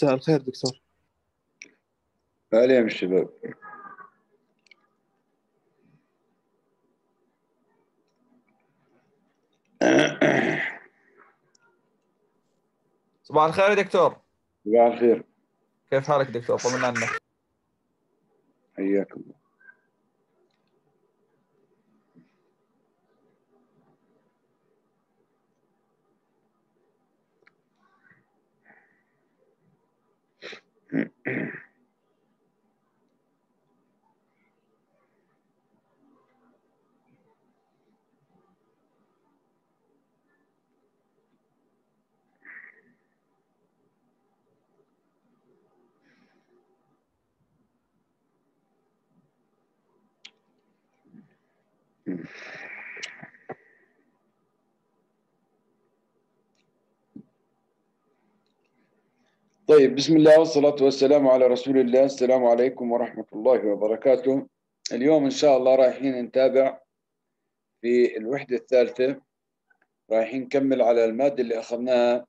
مساء الخير دكتور. يا الشباب صباح الخير يا دكتور. صباح الخير. كيف حالك دكتور؟ طمنا عنك حياك الله. Mm-hmm. طيب بسم الله والصلاة والسلام على رسول الله. السلام عليكم ورحمة الله وبركاته. اليوم إن شاء الله رايحين نتابع في الوحدة الثالثة. رايحين نكمل على المادة اللي أخذناها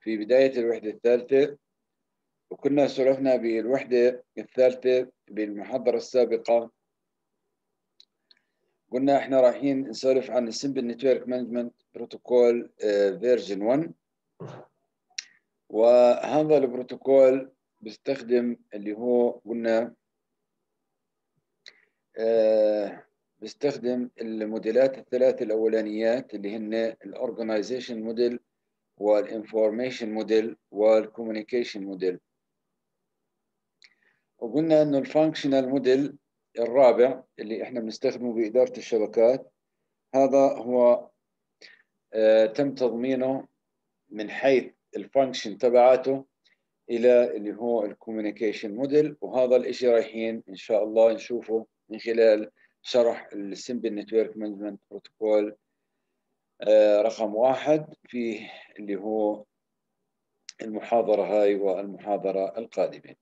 في بداية الوحدة الثالثة. وكنا سولفنا بالوحدة الثالثة بالمحاضرة السابقة. قلنا إحنا رايحين نسولف عن ال simple network management protocol version 1 وهذا البروتوكول بيستخدم اللي هو قلنا آه بيستخدم الموديلات الثلاث الأولانيات اللي هن ال organization model وال information model وال communication model وقلنا إنه ال functional model الرابع اللي إحنا بنستخدمه بإدارة الشبكات هذا هو آه تم تضمينه من حيث ال function تبعاته إلى اللي هو ال communication model وهذا الإشي رايحين إن شاء الله نشوفه من خلال شرح ال simple network management protocol رقم واحد في اللي هو المحاضرة هاي والمحاضرة القادمة.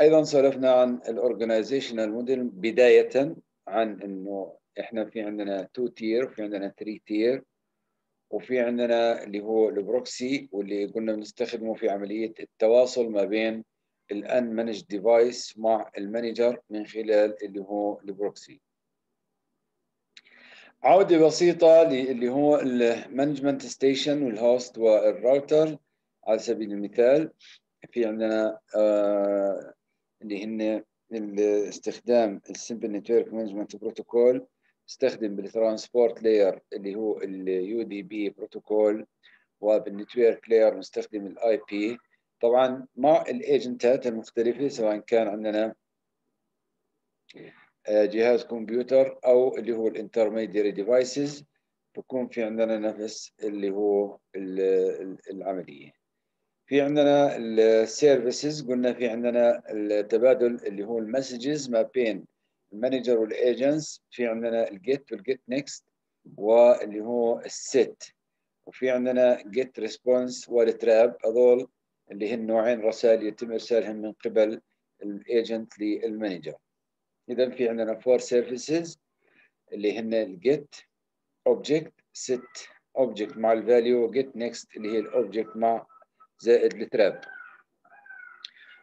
أيضا سولفنا عن ال organizational model بداية عن إنه إحنا في عندنا 2 tier وفي عندنا 3 tier وفي عندنا اللي هو ال proxy واللي قلنا بنستخدمه في عملية التواصل ما بين ال unmanaged device مع ال manager من خلال اللي هو ال proxy. عودة بسيطة اللي هو ال management station وال host وال router على سبيل المثال. في عندنا آه اللي هن استخدام ال simple network management protocol استخدم بال transport layer اللي هو ال UDP protocol وبال network layer نستخدم ال IP طبعا مع ال agent ات المختلفة سواء كان عندنا جهاز كمبيوتر أو اللي هو ال intermediary devices بكون في عندنا نفس اللي هو العملية. في عندنا ال services قلنا في عندنا التبادل اللي هو ال messages ما بين ال manager وال agents في عندنا ال get وال get next واللي هو ال set وفي عندنا get response وال trap هذول اللي هن نوعين رسائل يتم إرسالهم من قبل ال agent لل manager إذا في عندنا four services اللي هن ال get object set object مع ال value get next اللي هي ال object مع زائد ال trap.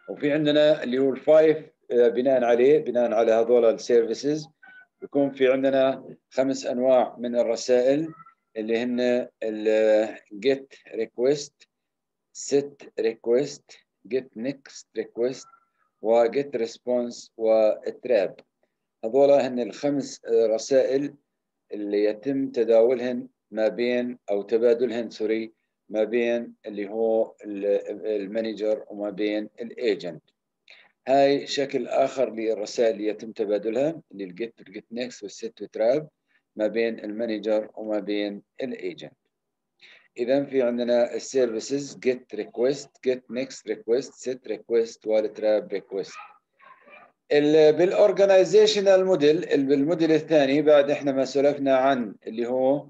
وفي عندنا اللي هو ال five بناء عليه بناء على هذول ال services بيكون في عندنا خمس أنواع من الرسائل اللي هن ال get request get next request و get response وال trap هذول هن الخمس رسائل اللي يتم تداولهن ما بين أو تبادلهن sorry ما بين اللي هو ال manager وما بين ال agent هاي شكل آخر للرسائل اللي يتم تبادلها اللي الجيت والجيت نيكست والست والتراب ما بين ال manager وما بين ال agent إذا في عندنا ال services get request get next request set request وال trap request بال organizational model بال model الثاني بعد إحنا ما سولفنا عن اللي هو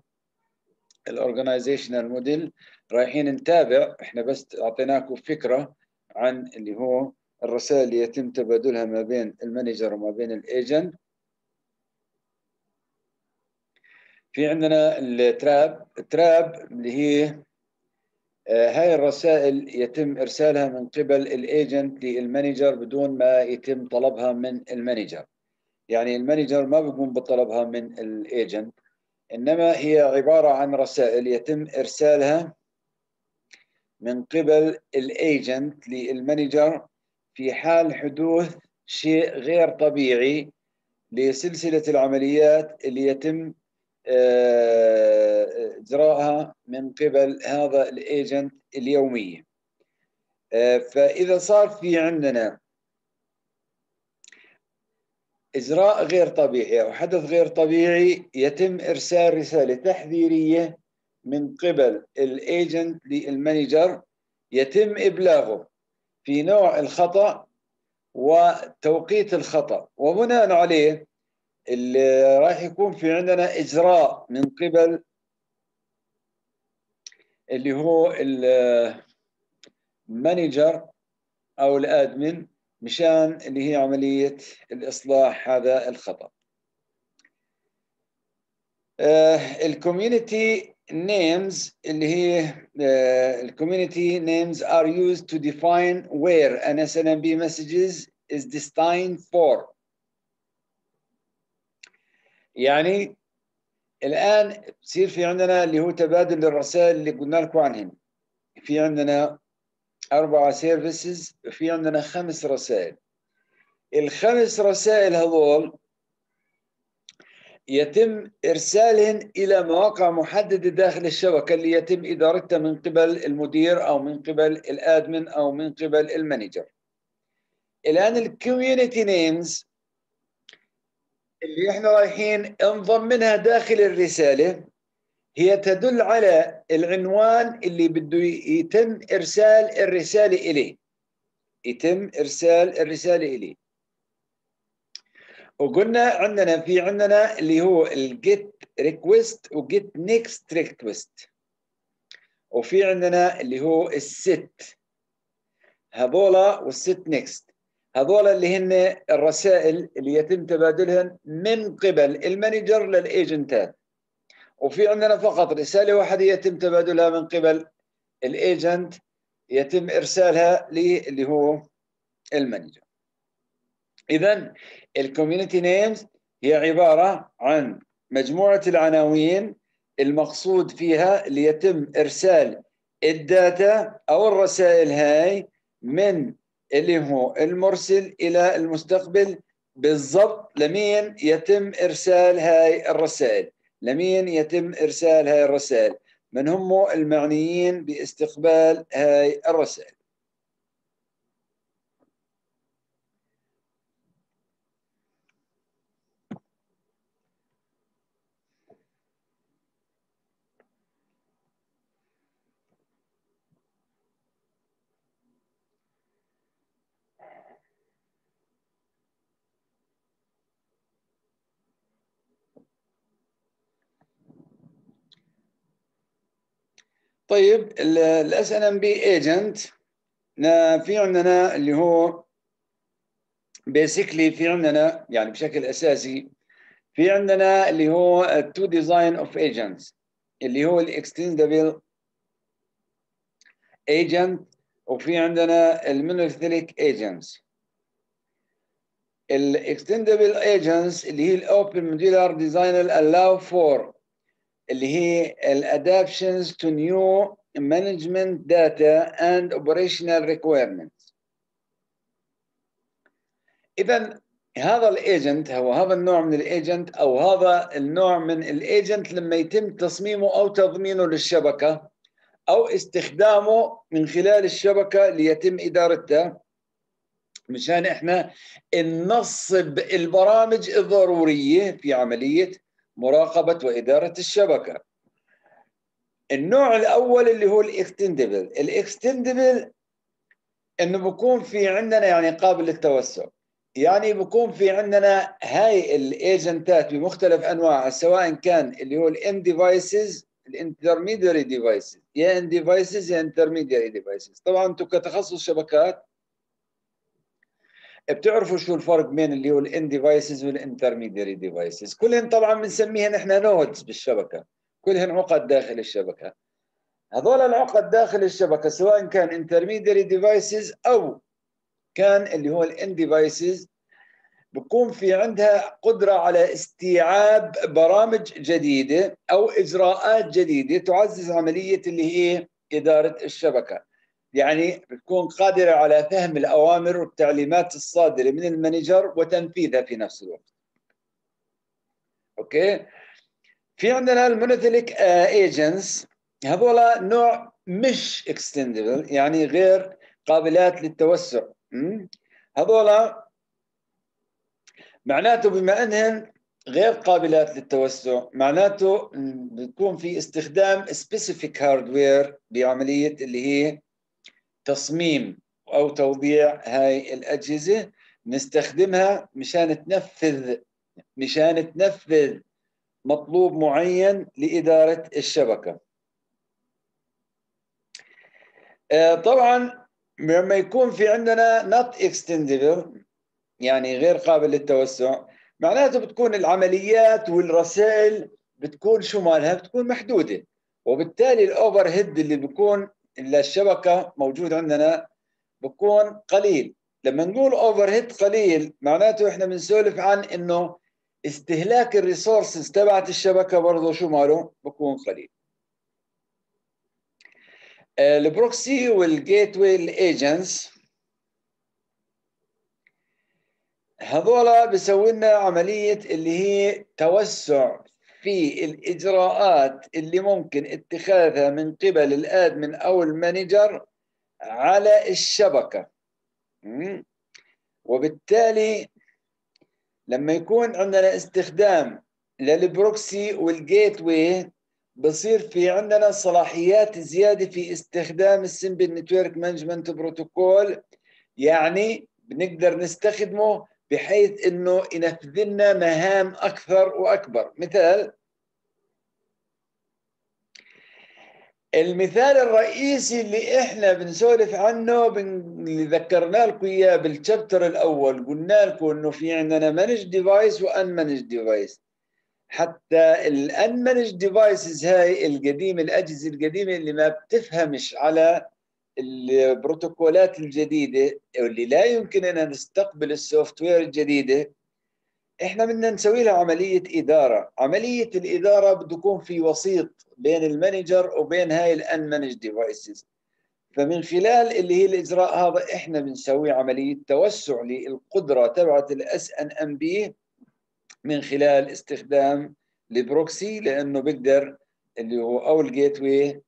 ال organizational model رايحين نتابع إحنا بس أعطيناكم فكرة عن اللي هو الرسائل اللي يتم تبادلها ما بين ال manager وما بين ال agent. في عندنا ال trap ال trap اللي هي آه، هاي الرسائل يتم إرسالها من قبل ال agent لل manager بدون ما يتم طلبها من ال manager. يعني ال manager ما بيقوم بطلبها من ال agent إنما هي عبارة عن رسائل يتم إرسالها من قبل ال agent لل manager في حال حدوث شيء غير طبيعي لسلسلة العمليات اللي يتم آه، إجراءها من قبل هذا ال agent اليوميه آه، فإذا صار في عندنا إجراء غير طبيعي أو حدث غير طبيعي يتم إرسال رسالة تحذيرية من قبل ال agent لل manager يتم إبلاغه. في نوع الخطأ وتوقيت الخطأ. وبناء عليه اللي راح يكون في عندنا إجراء من قبل اللي هو ال manager أو ال admin مشان اللي هي عملية الإصلاح هذا الخطأ. ال community names اللي هي ال community names are used to define where an SNMP messages is destined for. يعني الآن بصير في عندنا اللي هو تبادل الرسائل اللي قلنا لكم عنهن في عندنا أربعة services في عندنا خمس رسائل. الخمس رسائل هذول يتم إرسالهن إلى مواقع محددة داخل الشبكة اللي يتم إدارتها من قبل المدير أو من قبل ال admin أو من قبل ال manager. الآن ال community names اللي إحنا رايحين نضمنها داخل الرسالة هي تدل على العنوان اللي بده يتم إرسال الرسالة إليه. يتم إرسال الرسالة إليه. وقلنا عندنا في عندنا اللي هو ال get request و get next request وفي عندنا اللي هو ال set هذولا وال set next هذول اللي هن الرسائل اللي يتم تبادلها من قبل ال manager لل agent ات وفي عندنا فقط رسالة واحدة يتم تبادلها من قبل ال agent يتم إرسالها اللي هو ال manager. اذا ال community names هي عبارة عن مجموعة العناوين المقصود فيها ليتم إرسال ال data أو الرسائل هاي من اللي هو المرسل إلى المستقبل بالضبط لمين يتم إرسال هاي الرسائل لمين يتم إرسال هاي الرسائل من هم المعنيين باستقبال هاي الرسائل. طيب ال SNMP agent في عندنا اللي هو basically في عندنا يعني بشكل أساسي في عندنا اللي هو two design of agents اللي هو ال extendable agent وفي عندنا ال monolithic agents ال extendable agents اللي هي ال open modular design allow for اللي هي ال adaptations to new management data and operational requirements. اذا هذا ال agent هو هذا النوع من الايجنت أو هذا النوع من ال agent لما يتم تصميمه أو تضمينه للشبكة أو استخدامه من خلال الشبكة ليتم ادارتها مشان إحنا ننصب البرامج الضرورية في عملية مراقبة وإدارة الشبكة. النوع الأول اللي هو ال extendable. ال extendable إنه بكون في عندنا يعني قابل للتوسع. يعني بكون في عندنا هاي ال agentات بمختلف أنواعها سواء كان اللي هو ال end devices ال intermediary devices يا end devices يا intermediary devices طبعا أنتم كتخصص شبكات بتعرفوا شو الفرق بين اللي هو ال end devices وال intermediary devices كلهن طبعا بنسميها نحن nodes بالشبكة. كلهن عقد داخل الشبكة. هذول العقد داخل الشبكة سواء كان intermediary devices أو كان اللي هو ال end devices بكون في عندها قدرة على استيعاب برامج جديدة أو إجراءات جديدة تعزز عملية اللي هي إدارة الشبكة. يعني بتكون قادرة على فهم الأوامر والتعليمات الصادرة من ال manager وتنفيذها في نفس الوقت. okay؟ في عندنا ال monolithic agents هذولا نوع مش extendable يعني غير قابلات للتوسع. هذولا معناته بما إنهن غير قابلات للتوسع معناته بيكون في استخدام specific hardware بعملية اللي هي تصميم أو توضيع هاي الأجهزة نستخدمها مشان تنفذ مشان تنفذ مطلوب معين لإدارة الشبكة. طبعا لما يكون في عندنا not extendable يعني غير قابل للتوسع معناته بتكون العمليات والرسائل بتكون شو مالها؟ بتكون محدودة. وبالتالي ال overhead اللي بيكون الشبكة موجود عندنا بكون قليل. لما نقول overhead قليل معناته إحنا بنسولف عن إنه استهلاك ال resources تبعت الشبكة برضه شو ماله؟ بكون قليل. ال proxy وال gateway ال agents هذولا بيسوي لنا عملية اللي هي توسع في الإجراءات اللي ممكن اتخاذها من قبل ال admin أو ال manager على الشبكة. وبالتالي لما يكون عندنا استخدام لل proxy وال gateway بصير في عندنا صلاحيات زيادة في استخدام ال simple network management protocol. يعني بنقدر نستخدمه بحيث إنه ينفذ لنا مهام أكثر وأكبر. مثال المثال الرئيسي اللي إحنا بنسولف عنه بن... اللي ذكرنا لكم إياه بالشابتر الأول. قلنا لكم إنه في عندنا managed device و unmanaged device حتى ال unmanaged devices هاي القديمه الأجهزة القديمة اللي ما بتفهمش على البروتوكولات الجديدة واللي لا يمكن أن نستقبل ال software الجديدة إحنا بدنا نسوي لها عملية إدارة، عملية الإدارة بده يكون في وسيط بين ال manager وبين هاي ال unmanaged devices. فمن خلال اللي هي الإجراء هذا إحنا بنسوي عملية توسع للقدرة تبعت ال SNMP من خلال استخدام ال proxy لأنه بيقدر اللي هو أو الجيت واي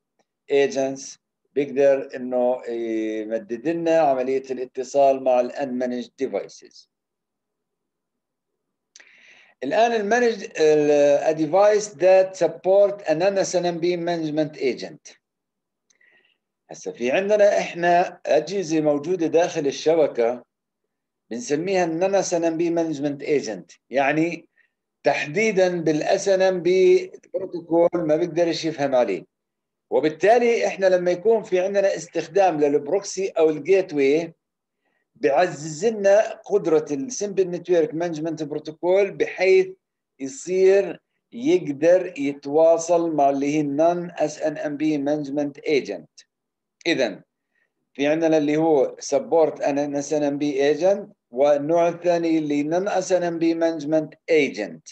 ايجنتس بيقدر إنه يمدد لنا عملية الاتصال مع الان مانج ديفايسز الان المانج a device that support an NSNMP management agent. هسه في عندنا إحنا أجهزة موجودة داخل الشبكة بنسميها النانا اس ان ام بي مانجمنت ايجنت يعني تحديدا بال SNMP protocol ما بيقدرش يفهم عليه. وبالتالي إحنا لما يكون في عندنا استخدام لل proxy أو ال gateway بيعزز لنا قدرة ال simple network management protocol بحيث يصير يقدر يتواصل مع اللي هي ال non SNMP management agent اذا في عندنا اللي هو support ان SNMP agent والنوع الثاني اللي non SNMP management agent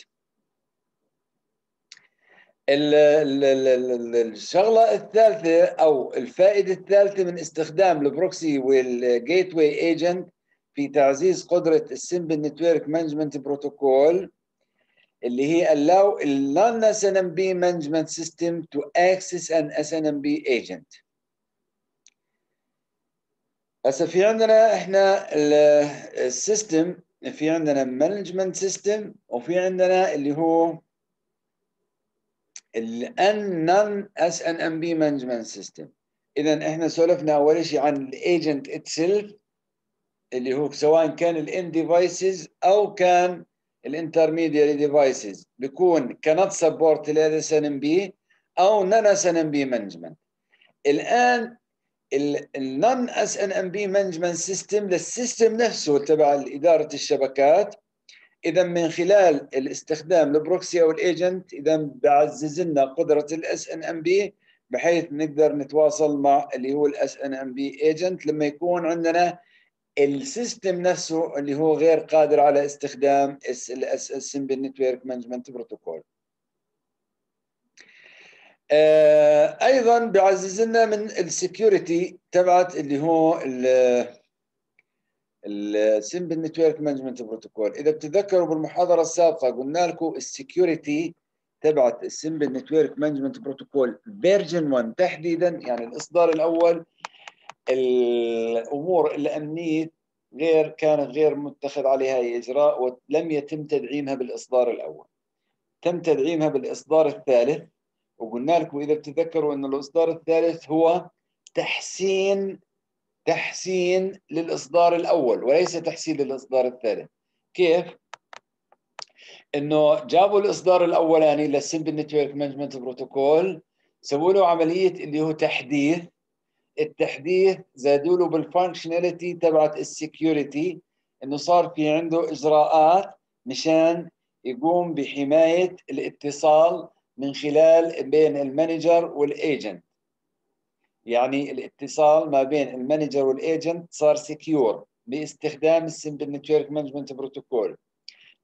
الشغلة الثالثة أو الفائدة الثالثة من استخدام ال proxy وال gateway agent في تعزيز قدرة ال simple network management protocol اللي هي allow non SNMP management system to access an SNMP agent. هسه في عندنا إحنا ال system في عندنا management system وفي عندنا اللي هو ال non SNMP management system اذا إحنا سولفنا أول شيء عن ال agent itself اللي هو سواء كان ال end devices أو كان ال intermediary devices بيكون كانت support لل SNMP أو non SNMP management الآن ال non SNMP management system لل system نفسه تبع إدارة الشبكات إذا من خلال الاستخدام ال proxy أو ال agent إذا بعزز لنا قدره ال SNMP بحيث نقدر نتواصل مع اللي هو ال SNMP agent لما يكون عندنا ال system نفسه اللي هو غير قادر على استخدام ال simple network management protocol أيضا بيعزز لنا من ال security تبعت اللي هو ال simple network management protocol إذا بتتذكروا بالمحاضرة السابقة قلنا لكم ال security تبعت ال simple network management protocol version 1 تحديدا يعني الإصدار الأول. الأمور الأمنية غير كانت غير متخذ عليها إجراء ولم يتم تدعيمها بالإصدار الأول. تم تدعيمها بالإصدار الثالث وقلنا لكم إذا بتتذكروا إن الإصدار الثالث هو تحسين تحسين للإصدار الأول وليس تحسين للإصدار الثالث كيف؟ إنه جابوا الإصدار الاولاني لل simple network management protocol سووا له عملية اللي هو تحديث. التحديث زادوا له بال functionality تبعت ال security إنه صار في عنده إجراءات مشان يقوم بحماية الاتصال من خلال بين ال manager وال agent يعني الاتصال ما بين ال manager وال agent صار secure باستخدام ال simple network management protocol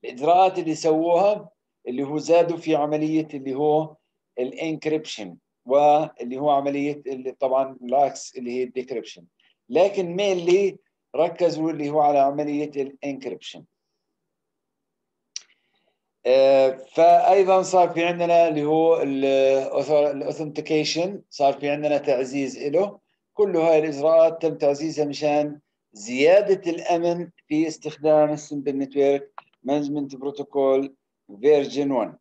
الإجراءات اللي سووها اللي هو زادوا في عملية اللي هو ال encryption واللي هو عملية اللي طبعا العكس اللي هي ال decryption لكن mainly ركزوا اللي هو على عملية ال encryption فايضا صار في عندنا اللي هو ال authentication صار في عندنا تعزيز له كل هاي الإجراءات تم تعزيزها مشان زيادة الأمن في استخدام ال simple network management protocol version 1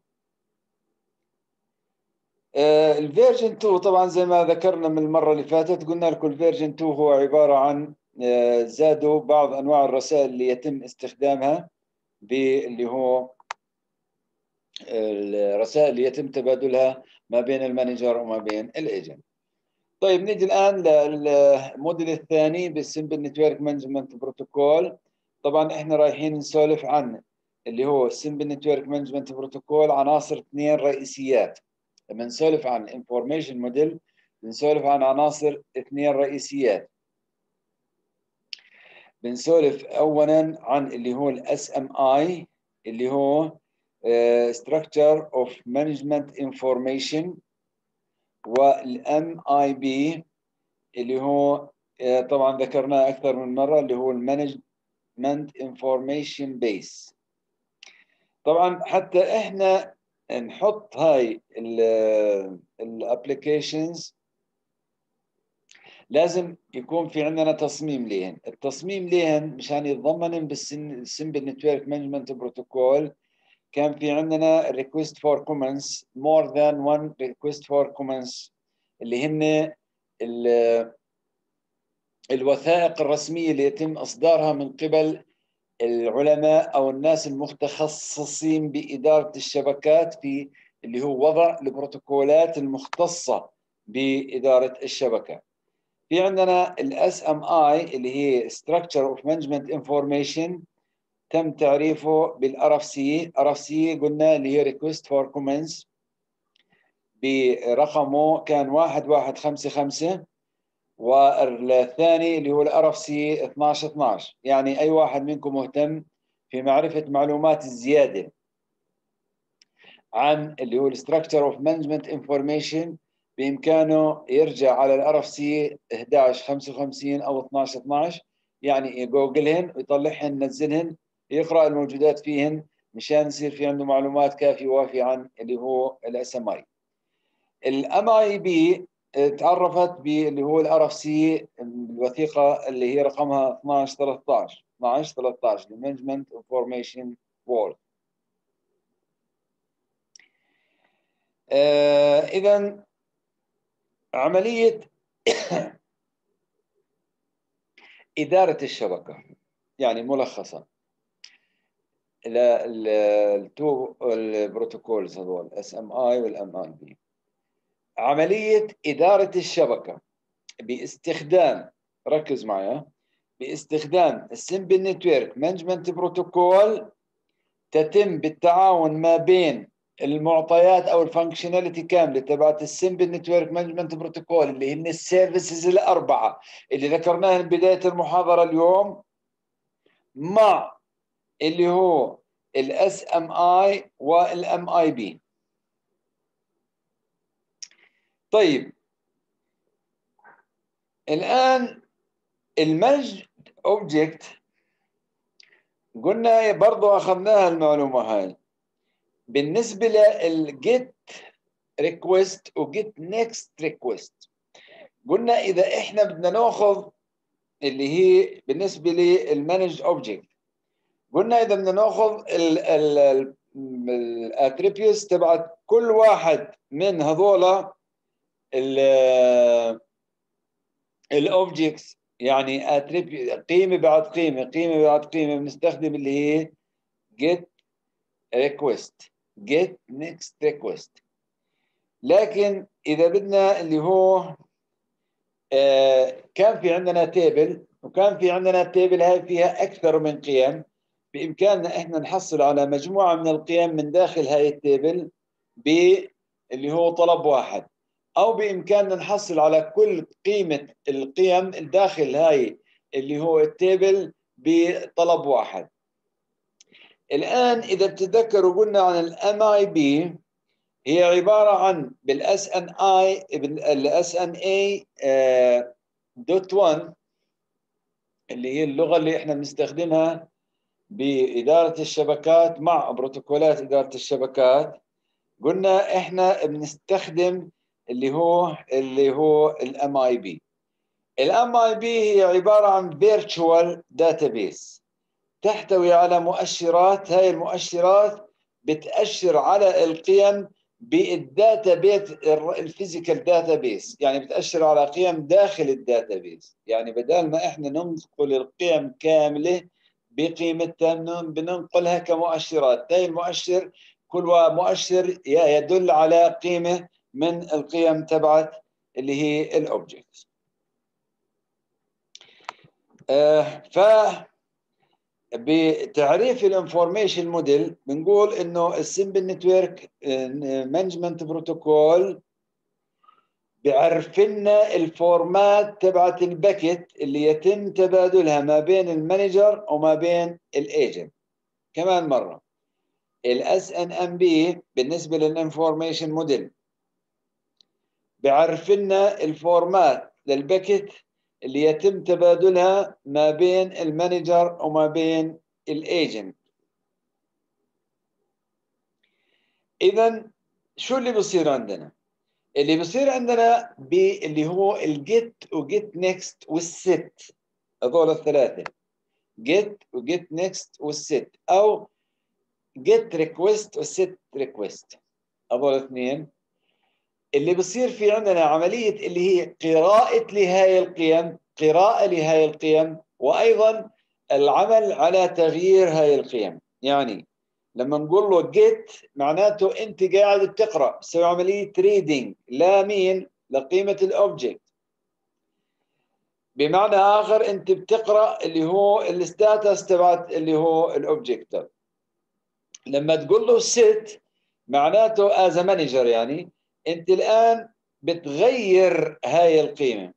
ال version 2 طبعا زي ما ذكرنا من المرة اللي فاتت قلنا لكم ال version 2 هو عبارة عن زادوا بعض أنواع الرسائل اللي يتم استخدامها باللي هو الرسائل اللي يتم تبادلها ما بين ال manager وما بين ال agent. طيب نيجي الآن للموديل الثاني بال simple network management protocol طبعا إحنا رايحين نسولف عن اللي هو ال simple network management protocol عناصر اثنين رئيسيات. لما نسولف عن information model بنسولف عن عناصر اثنين رئيسيات. بنسولف اولا عن اللي هو ال SMI اللي هو structure of management information وال MIB اللي هو uh, طبعا ذكرناه أكثر من مرة اللي هو ال management information base طبعا حتى إحنا نحط هاي ال applications لازم يكون في عندنا تصميم لهن. التصميم لهن مشان يتضمن بال simple network management protocol كان في عندنا request for comments more than one request for comments اللي هن الوثائق الرسمية اللي يتم إصدارها من قبل العلماء أو الناس المتخصصين بإدارة الشبكات في اللي هو وضع البروتوكولات المختصة بإدارة الشبكة. في عندنا ال SMI اللي هي Structure of Management Information. تم تعريفه بال RFC. RFC قلنا اللي هي request for comments برقمه كان 1155 والثاني اللي هو ال RFC 12 12 يعني أي واحد منكم مهتم في معرفة معلومات الزيادة عن اللي هو ال structure of management information بإمكانه يرجع على ال RFC 11 55 أو 12 12 يعني يجوجلهن ويطلعهن ينزلهن يقرأ الموجودات فيهن مشان يصير في عنده معلومات كافية وافيه عن اللي هو ال SMI ال MIB تعرفت باللي هو ال RFC الوثيقة اللي هي رقمها 12 13 12 13 ال management information well اذا عملية إدارة الشبكة يعني ملخصا. ال two ال protocols هذول SMI وال MIB عملية إدارة الشبكة باستخدام ركز معي باستخدام ال simple network management protocol تتم بالتعاون ما بين المعطيات أو ال functionality كاملة تبعت ال simple network management protocol اللي هن ال services الأربعة اللي ذكرناها بداية المحاضرة اليوم مع اللي هو ال SMI وال MIB طيب. الآن ال managed object قلنا برضو أخذناها المعلومة هاي. بالنسبة لل get request و get next request قلنا إذا إحنا بدنا نأخذ اللي هي بالنسبة لل managed object قلنا إذا بدنا نأخذ ال attributes تبعت كل واحد من هذول ال objects يعني قيمة بعد قيمة قيمة بعد قيمة بنستخدم اللي هي get request get next request. لكن إذا بدنا اللي هو آه كان في عندنا table وكان في عندنا ال table هاي فيها أكثر من قيم. بإمكاننا إحنا نحصل على مجموعة من القيم من داخل هاي ال table باللي هو طلب واحد. أو بإمكاننا نحصل على كل قيمة القيم داخل هاي اللي هو ال table بطلب واحد. الآن إذا بتتذكروا قلنا عن ال MIB هي عبارة عن بال ASN ال ASN dot 1 اللي هي اللغة اللي إحنا بنستخدمها بإدارة الشبكات مع بروتوكولات إدارة الشبكات قلنا إحنا بنستخدم اللي هو اللي هو ال MIB ال MIB هي عبارة عن virtual database تحتوي على مؤشرات هاي المؤشرات بتأشر على القيم بال database ال physical database يعني بتأشر على قيم داخل ال database يعني بدل ما إحنا ننقل القيم كاملة بقيمتها بننقلها كمؤشرات هاي المؤشر كل مؤشر يدل على قيمة من القيم تبعت اللي هي ال object آه ف بتعريف ال information model بنقول إنه ال simple network management protocol بيعرف لنا ال format تبعت ال packet اللي يتم تبادلها ما بين ال manager وما بين ال agent كمان مرة. ال SNMP بالنسبة لل information model. بيعرف لنا ال format لل packet اللي يتم تبادلها ما بين ال manager وما بين ال agent اذا شو اللي بصير عندنا؟ اللي بصير عندنا اللي هو ال get و get next وال set هذول الثلاثة. get و get next وال set أو get request وال set request هذول الاثنين. اللي بصير في عندنا عملية اللي هي قراءة لهاي القيم قراءة لهاي القيم وأيضا العمل على تغيير هاي القيم. يعني لما نقول له get معناته أنت قاعد بتقرأ بتسوي عملية reading لا مين لقيمة ال object بمعنى آخر أنت بتقرأ اللي هو ال status تبعت اللي هو ال object لما تقول له set معناته as manager يعني انت الآن بتغير هاي القيمة.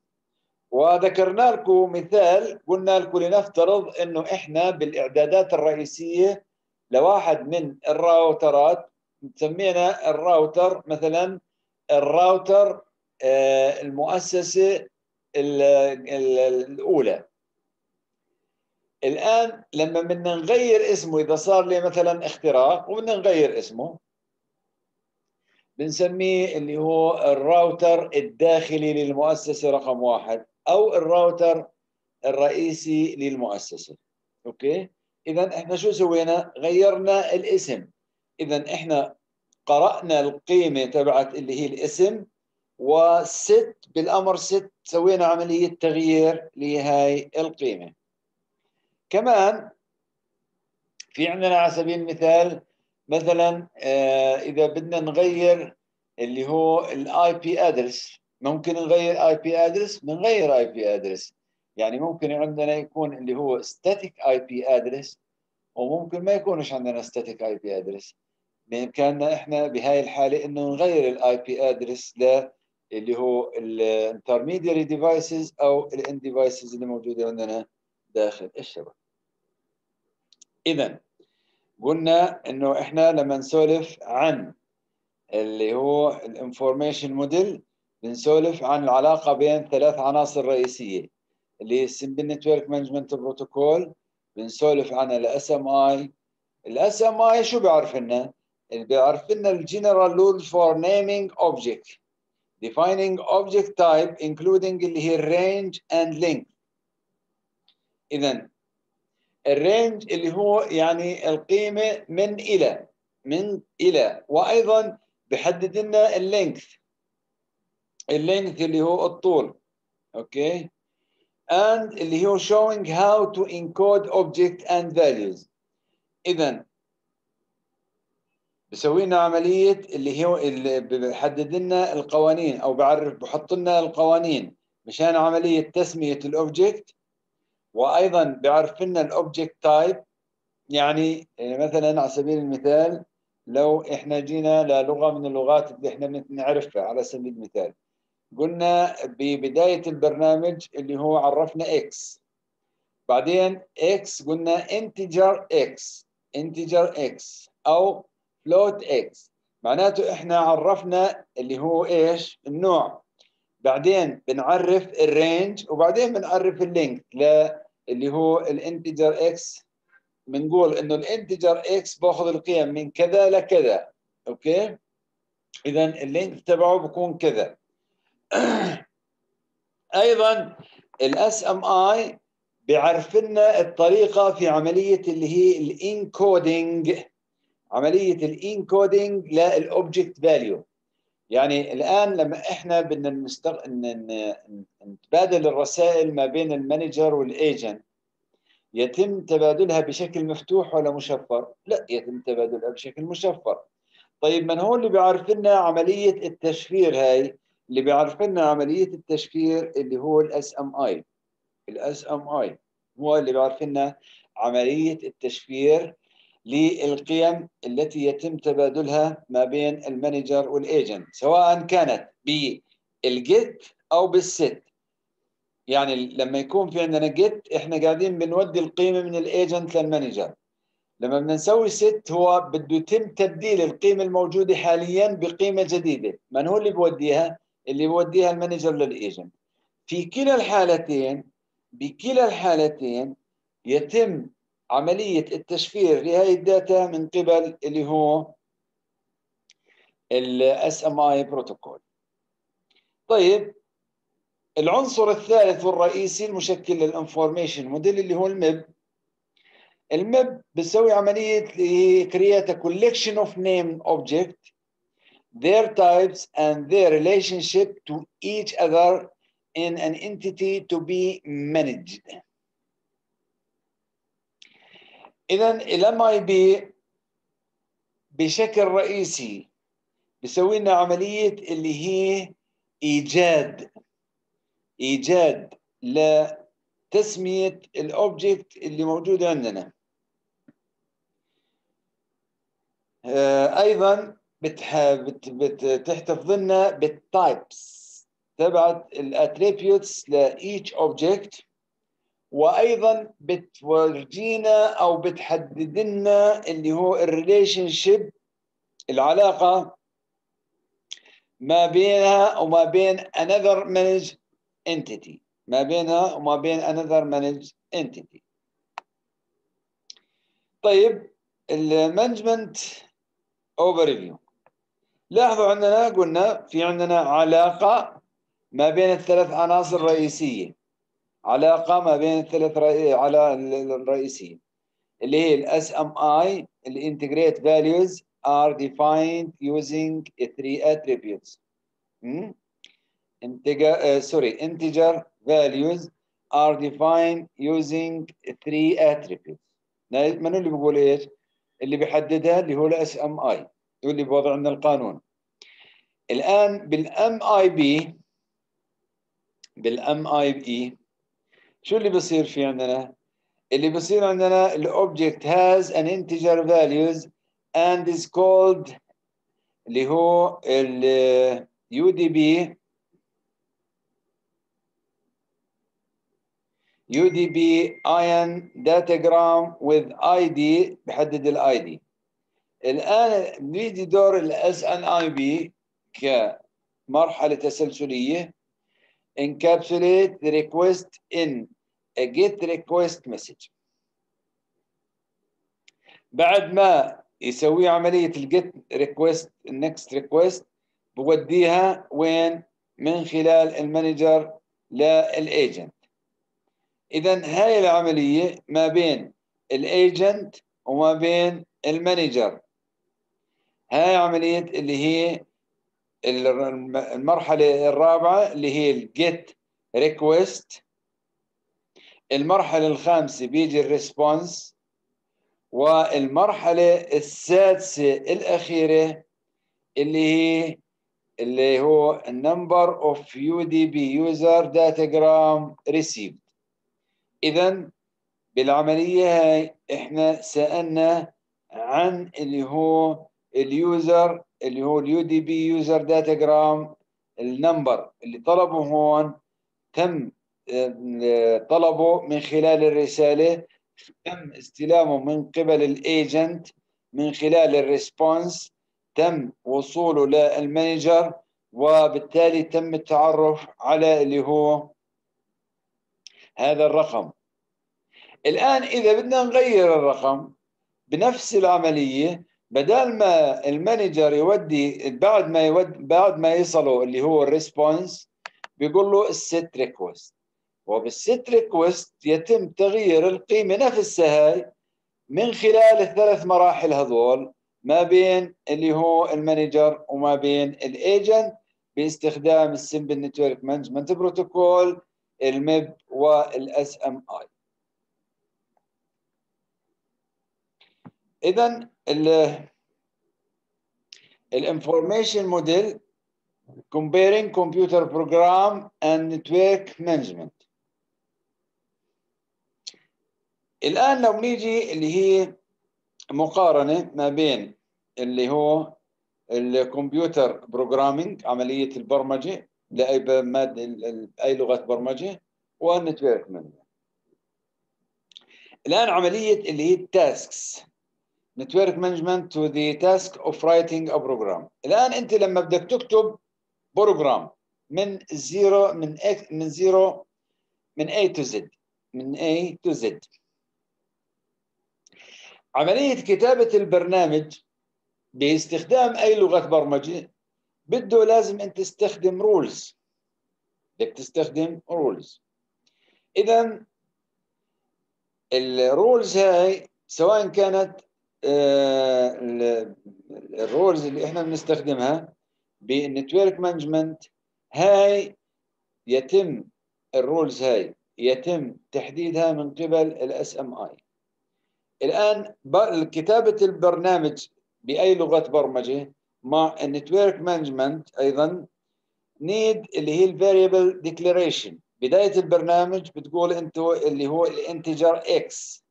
وذكرنا لكم مثال قلنا لكم لنفترض إنه إحنا بالإعدادات الرئيسية لواحد من الراوترات سمينا الراوتر مثلا الراوتر المؤسسة الأولى. الآن لما بدنا نغير اسمه إذا صار لي مثلا اختراق وبدنا نغير اسمه بنسميه اللي هو الراوتر الداخلي للمؤسسة رقم واحد أو الراوتر الرئيسي للمؤسسة. okay؟ إذا إحنا شو سوينا؟ غيرنا الاسم. إذا إحنا قرأنا القيمة تبعت اللي هي الاسم و set بالأمر set سوينا عملية تغيير لهاي القيمة. كمان في عندنا على سبيل المثال مثلا إذا بدنا نغير اللي هو ال IP address ممكن نغير IP address بنغير IP address يعني ممكن عندنا يكون اللي هو IP address وممكن ما يكونش عندنا IP address بامكاننا إحنا بهاي الحالة إنه نغير ال IP address ل اللي هو ال intermediary devices أو ال end devices اللي موجودة عندنا داخل الشبكة. اذا قلنا إنه إحنا لما نسولف عن اللي هو ال information model بنسولف عن العلاقة بين ثلاث عناصر رئيسية اللي هي ال Simple Network Management Protocol بنسولف عن ال SMI ال SMI شو بيعرف لنا؟ اللي بيعرف لنا ال general rule for naming object defining object type including اللي هي ال range and length. اذا ال range اللي هو يعني القيمة من إلى من إلى وأيضا بحدد لنا ال length ال length اللي هو الطول. okay؟ And اللي هو showing how to encode object and values. اذا بسوي لنا عملية اللي هو اللي بحدد لنا القوانين أو بعرف بحط لنا القوانين مشان عملية تسمية ال object وأيضا بيعرف لنا ال object type يعني مثلا على سبيل المثال لو إحنا جينا للغة من اللغات اللي إحنا نعرفها على سبيل المثال. قلنا ببداية البرنامج اللي هو عرفنا X بعدين X قلنا integer X integer X أو float X معناته إحنا عرفنا اللي هو إيش؟ النوع. بعدين بنعرف ال range وبعدين بنعرف ال length اللي هو ال integer X بنقول إنه ال integer X بأخذ القيم من كذا لكذا. okay؟ اذا ال length تبعه بكون كذا. أيضا ال SMI بيعرف لنا الطريقة في عملية اللي هي ال encoding عملية ال encoding لل object value يعني الآن لما إحنا بدنا نستغ... نتبادل الرسائل ما بين ال manager وال agent يتم تبادلها بشكل مفتوح ولا مشفر؟ لا يتم تبادلها بشكل مشفر. طيب من هو اللي بيعرف لنا عملية التشفير هاي؟ اللي بيعرف لنا عملية التشفير اللي هو ال SMI. ال SMI هو اللي بيعرف لنا عملية التشفير للقيم التي يتم تبادلها ما بين ال manager وال agent سواء كانت بال get أو بال set يعني لما يكون في عندنا get إحنا قاعدين بنودي القيمة من ال agent لل manager. لما بدنا نسوي set هو بده يتم تبديل القيمة الموجودة حاليا بقيمة جديدة. من هو اللي بوديها؟ اللي بوديها ال manager لل agent. في كلا الحالتين بكلا الحالتين يتم عملية التشفير لهذه ال data من قبل اللي هو ال SMI بروتوكول. طيب العنصر الثالث والرئيسي المشكل لل information model اللي هو ال MIB ال MIB بيسوي عملية a collection of name object. Their types and their relationship to each other in an entity to be managed. ال MIB بشكل رئيسي بيسوي لنا عملية اللي هي إيجاد. إيجاد لتسمية ال object اللي موجود عندنا. أيضا بتحتفظ لنا بال types تبعت ال attributes ل each object وأيضا بتورجينا أو بتحدد لنا اللي هو ال relationship العلاقة ما بينها وما بين another managed entity. ما بينها وما بين another managed entity. طيب ال management overview لاحظوا عندنا قلنا في عندنا علاقة ما بين الثلاث عناصر الرئيسية. علاقة ما بين الثلاث رئي... على الرئيسية. اللي هي ال SMI ال integer using three attributes. Hmm? integer uh, sorry integer values are defined using three attributes. من اللي بيقول إيش؟ اللي بيحددها اللي هو ال SMI واللي بوضع عندنا القانون الآن بال MIB بال MIB شو اللي بصير في عندنا؟ اللي بصير عندنا ال object has an integer values and is called اللي هو ال UDP UDP user datagram with ID بحدد ال ID الآن بيجي دور ال SNMP كمرحله تسلسلية. Encapsulate the request in a get request message. بعد ما يسوي عملية ال get request ال next request بوديها وين؟ من خلال ال manager لل agent اذا هاي العملية ما بين ال agent وما بين ال manager هاي عملية اللي هي المرحلة الرابعة اللي هي ال get request المرحلة الخامسة بيجي ال response والمرحلة السادسة الأخيرة اللي هي اللي هو UDP user datagram received اذا بالعملية هاي إحنا سألنا عن اللي هو ال user اللي هو ال UDP user datagram ال number اللي طلبه هون تم طلبه من خلال الرسالة تم استلامه من قبل ال agent من خلال ال response تم وصوله لل manager وبالتالي تم التعرف على اللي هو هذا الرقم. الآن إذا بدنا نغير الرقم بنفس العملية بدل ما ال manager يودي بعد ما يود بعد ما يصلوا اللي هو ال response بيقول له ال set request. وبال set request يتم تغيير القيمة نفسها هاي من خلال الثلاث مراحل هذول ما بين اللي هو ال manager وما بين ال agent باستخدام ال simple network management protocol ال MIB وال SMI اذا ال information model comparing computer program and network management. الآن لو نيجي اللي هي مقارنة ما بين اللي هو ال computer programming عملية البرمجة لاي مادة أي لغة برمجة وال network management الآن عملية اللي هي ال tasks network management to the task of writing a program الآن أنت لما بدك تكتب program من zero من X من zero من A to Z من A to Z. عملية كتابة البرنامج باستخدام أي لغة برمجة بده لازم أنت تستخدم rules بدك تستخدم rules إذا ال rules هاي سواء كانت ال rules اللي إحنا بنستخدمها بال network management هاي يتم ال rules هاي يتم تحديدها من قبل ال SMI الآن كتابة البرنامج بأي لغة برمجة مع ال network management أيضا need اللي هي ال variable declaration بداية البرنامج بتقول أنت اللي هو ال integer X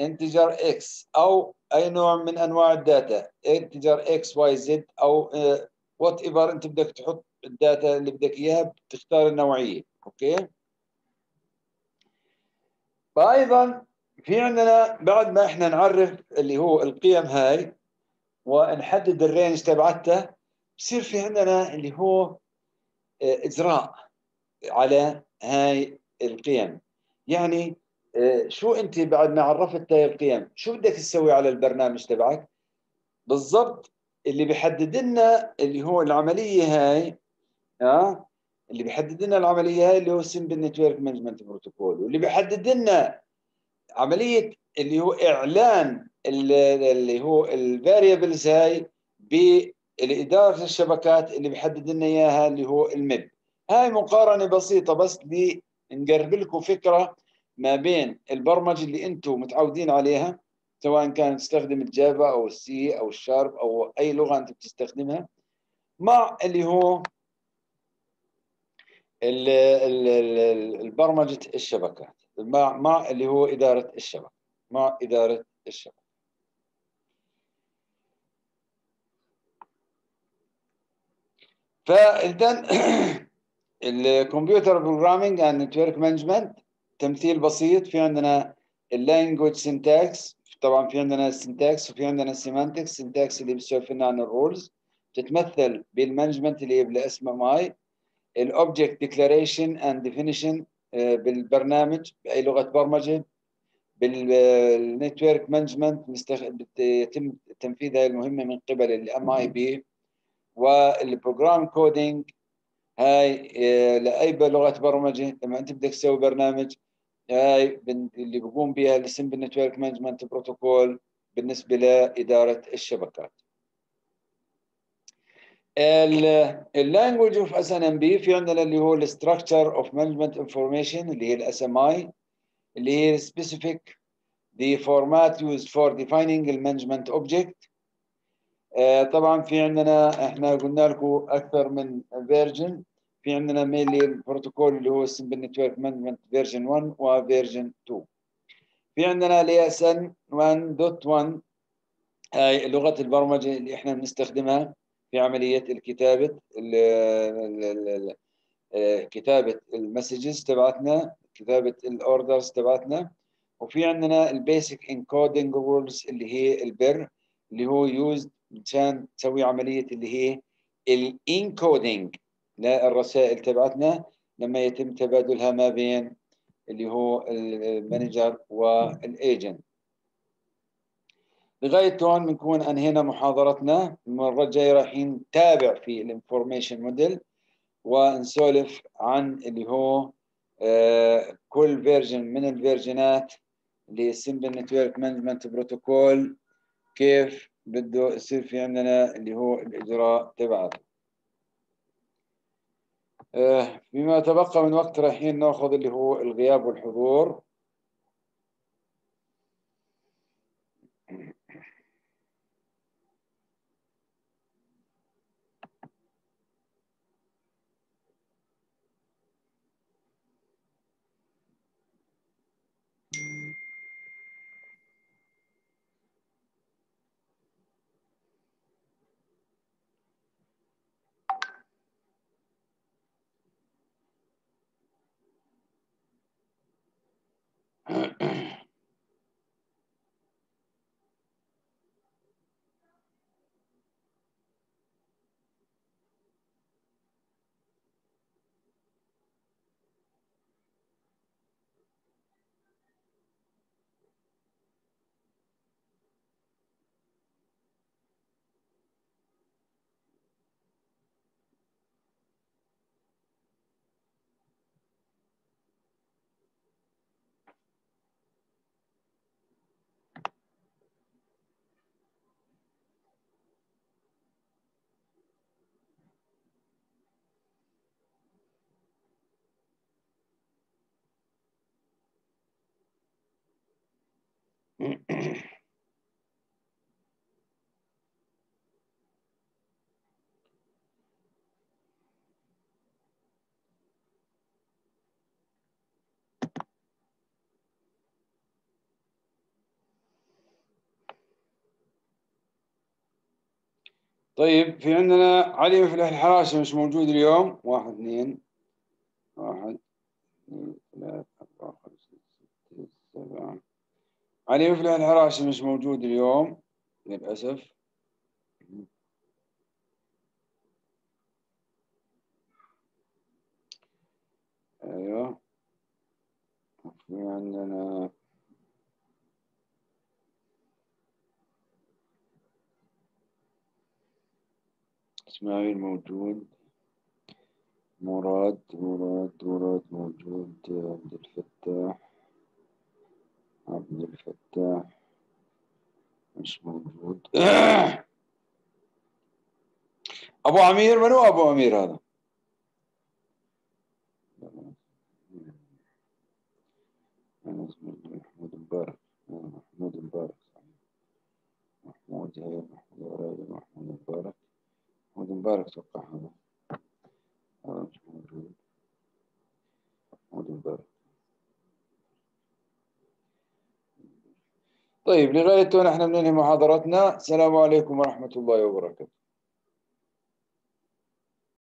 integer X أو أي نوع من أنواع ال data؟ integer X Y Z أو whatever أنت بدك تحط ال data اللي بدك إياها بتختار النوعية okay؟ فايضا في عندنا بعد ما إحنا نعرف اللي هو القيم هاي ونحدد ال range تبعتها بصير في عندنا اللي هو إجراء على هاي القيم. يعني شو أنت بعد ما عرفت هاي القيم شو بدك تسوي على البرنامج تبعك؟ بالضبط اللي بيحدد لنا اللي هو العملية هاي آه اللي بيحدد لنا العملية هاي اللي هو simple network management protocol واللي بيحدد لنا عملية اللي هو إعلان اللي هو ال variables هاي بإدارة الشبكات اللي بيحدد لنا إياها اللي هو ال MIB هاي مقارنة بسيطة بس نقرب لكم فكرة ما بين البرمجة اللي أنتم متعودين عليها سواء كان تستخدم ال Java أو ال C أو ال sharp أو أي لغة انت بتستخدمها مع اللي هو البرمجة الشبكات مع مع اللي هو إدارة الشبكة مع إدارة الشبكة. فاذا ال computer programming and network management تمثيل بسيط في عندنا ال language syntax طبعا في عندنا ال syntax وفي عندنا ال semantics ال syntax اللي بتسولف لنا عن ال rules تتمثل بال management اللي هي بال SMI ال object declaration and definition بالبرنامج بأي لغة برمجة. بال network management يتم تنفيذ هذه المهمة من قبل ال MIB وال program coding هاي لأي لغة برمجة لما أنت بدك تسوي برنامج هاي اللي بقوم بها ال simple network management protocol بالنسبة لإدارة الشبكات. ال language of SNMP في عندنا اللي هو ال structure of management information اللي هي ال SMI اللي هي specifies the format used for defining management object. آه طبعا في عندنا إحنا قلنا لكم أكثر من version في عندنا mainly ال protocol اللي هو simple network management version 1 و version 2 في عندنا ال ASN 1.1 هاي لغة البرمجة اللي إحنا بنستخدمها في عملية الكتابة ال ال كتابة ال messages تبعتنا كتابة ال orders تبعتنا. وفي عندنا ال basic encoding rules اللي هي ال BER اللي هو used مشان تسوي عملية اللي هي ال encoding للرسائل تبعتنا لما يتم تبادلها ما بين اللي هو ال manager وال agent لغاية هون بنكون أنهينا محاضرتنا. المرة الجاية رايحين نتابع في ال information model ونسولف عن اللي هو آه كل version من ال version ات اللي هي simple network management protocol كيف بده يصير في عندنا اللي هو الإجراء تبعته بما تبقى من وقت رايحين ناخذ اللي هو الغياب والحضور. Uh-uh. طيب في عندنا علي مفلح الحراشة مش موجود اليوم. واحد اثنين واحد اثنين ثلاثة أربعة خمسة ستة سبعة. علي مفلح الحراشة مش موجود اليوم للأسف. أيوه. في عندنا. إسماعيل موجود. مراد مراد مراد موجود. عبد الفتاح. عبد الفتاح. مش موجود. أبو عمير من هو أبو عمير هذا؟ محمود مبارك. محمود مبارك محمود هي محمود محمود مبارك. محمود مبارك توقع هذا. هذا مش موجود. محمود مبارك. طيب لغاية هنا إحنا بننهي محاضرتنا. السلام عليكم ورحمة الله وبركاته.